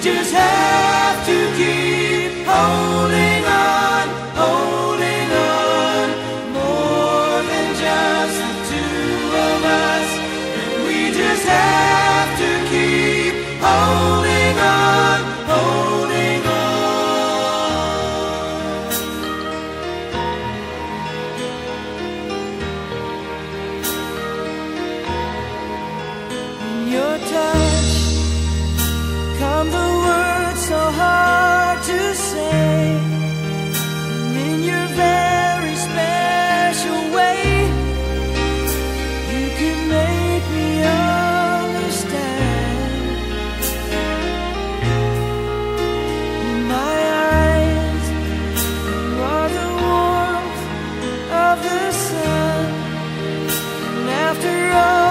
just have to keep on. from the words so hard to say. And in your very special way, you can make me understand. In my eyes, you are the warmth of the sun, and after all.